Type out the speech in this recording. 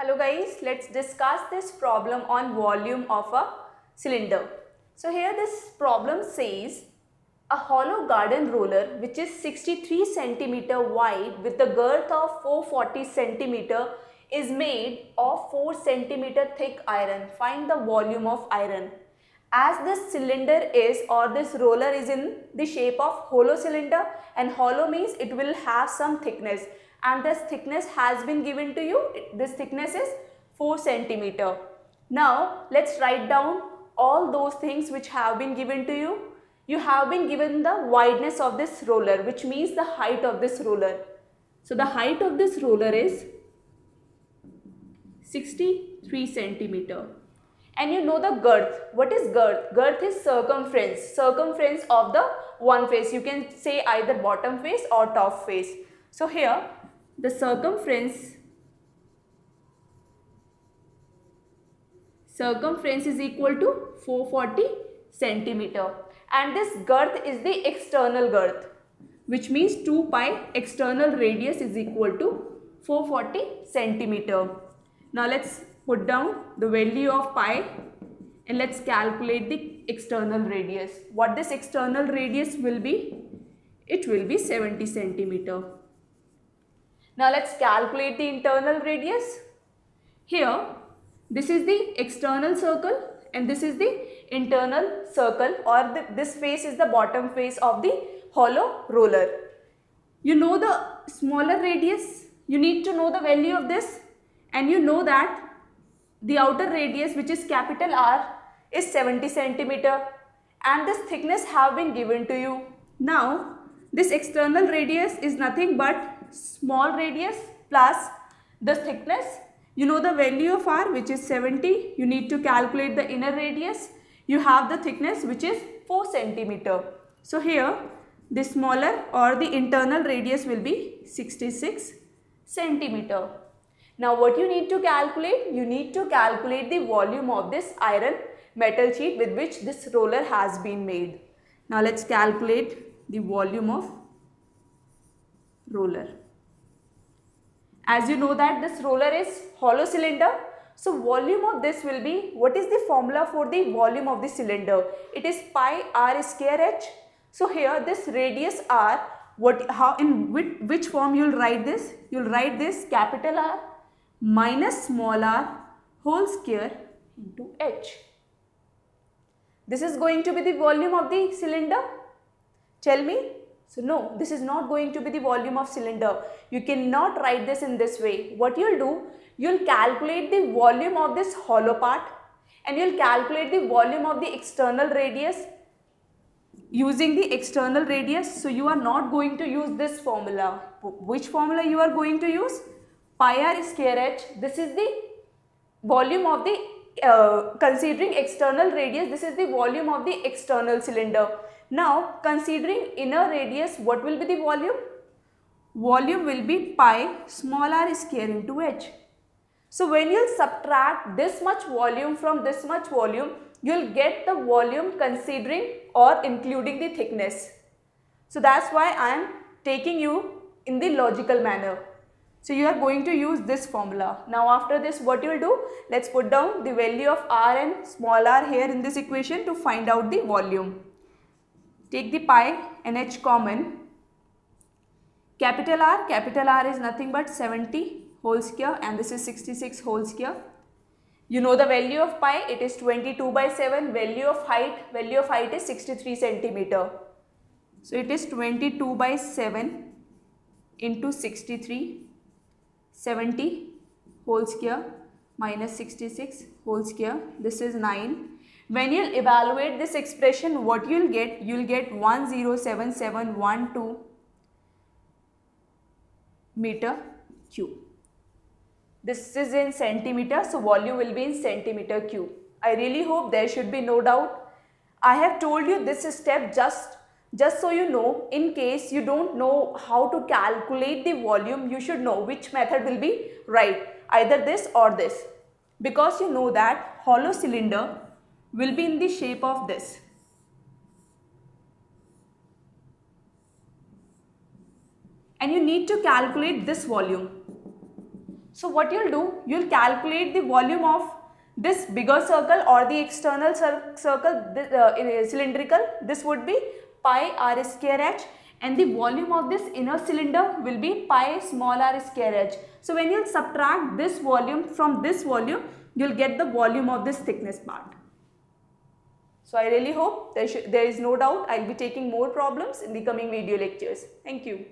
Hello guys, let's discuss this problem on volume of a cylinder. So here this problem says a hollow garden roller which is 63 centimeter wide with the girth of 440 centimeter is made of 4 centimeter thick iron. Find the volume of iron. As this cylinder is or this roller is in the shape of hollow cylinder and hollow means it will have some thickness and this thickness has been given to you. This thickness is 4 centimeter. Now let's write down all those things which have been given to you. You have been given the wideness of this roller which means the height of this roller. So the height of this roller is 63 centimeter. And you know the girth. What is girth? Girth is circumference. Circumference of the one face. You can say either bottom face or top face. So here the circumference circumference is equal to 440 centimeter and this girth is the external girth which means 2 pi external radius is equal to 440 centimeter. Now let's put down the value of pi and let's calculate the external radius. What this external radius will be? It will be 70 centimeter. Now let's calculate the internal radius. Here this is the external circle and this is the internal circle or the, this face is the bottom face of the hollow roller. You know the smaller radius, you need to know the value of this and you know that the outer radius which is capital R is 70 centimeter and this thickness have been given to you. Now this external radius is nothing but small radius plus the thickness. You know the value of r which is 70 you need to calculate the inner radius. You have the thickness which is 4 centimeter. So here the smaller or the internal radius will be 66 centimeter. Now what you need to calculate? You need to calculate the volume of this iron metal sheet with which this roller has been made. Now let's calculate the volume of roller as you know that this roller is hollow cylinder. So volume of this will be, what is the formula for the volume of the cylinder? It is pi r square h. So here this radius r, what, how, in which, which form you will write this? You will write this capital R minus small r whole square into h. This is going to be the volume of the cylinder. Tell me so no, this is not going to be the volume of cylinder. You cannot write this in this way. What you'll do, you'll calculate the volume of this hollow part and you'll calculate the volume of the external radius using the external radius. So you are not going to use this formula. Which formula you are going to use? Pi r square h. This is the volume of the, uh, considering external radius, this is the volume of the external cylinder. Now considering inner radius what will be the volume? Volume will be pi small r square into h. So when you subtract this much volume from this much volume you will get the volume considering or including the thickness. So that's why I am taking you in the logical manner. So you are going to use this formula. Now after this what you will do? Let's put down the value of r and small r here in this equation to find out the volume. Take the pi and h common. Capital R, capital R is nothing but 70 whole square and this is 66 whole square. You know the value of pi, it is 22 by 7, value of height, value of height is 63 centimeter. So it is 22 by 7 into 63, 70 whole square minus 66 whole square, this is 9 when you'll evaluate this expression, what you'll get? You'll get 107712 meter cube. This is in centimeter, so volume will be in centimeter cube. I really hope there should be no doubt. I have told you this step just, just so you know, in case you don't know how to calculate the volume, you should know which method will be right, either this or this. Because you know that hollow cylinder will be in the shape of this. And you need to calculate this volume. So what you'll do, you'll calculate the volume of this bigger circle or the external cir circle uh, cylindrical. This would be pi r square h and the volume of this inner cylinder will be pi small r square h. So when you subtract this volume from this volume, you'll get the volume of this thickness part. So I really hope there, there is no doubt I'll be taking more problems in the coming video lectures. Thank you.